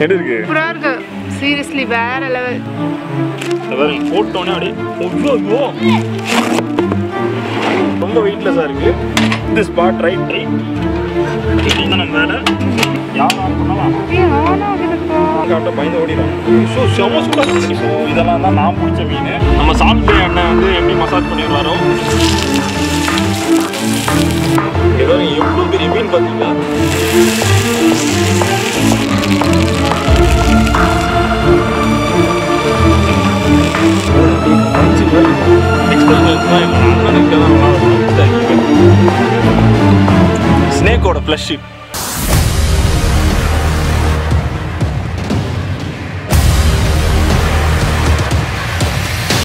எப்படி இருக்கு. சூப்பராக இருக்கு சீரியஸ்லி வேற லெவல் போட்டோன்னே அப்படியே ரொம்ப வெயிட்லெஸ்ஸாக இருக்கு. இந்த ஸ்பாட் ரைட் ரைட் வேலை யாரும் பண்ணலாம் காட்ட பயந்து ஓடிடும் ஸோ செம சூடாக ஸோ இதெல்லாம் தான் நான் பிடிச்ச மீன். நம்ம சால்ட் எண்ணெய் வந்து எப்படி மசாஜ் பண்ணிடுறாரோ ஏதோ எவ்வளோ பெரிய மீன் பார்த்தீங்களா? ஸ்னேக்கோட ஃப்ளஷ்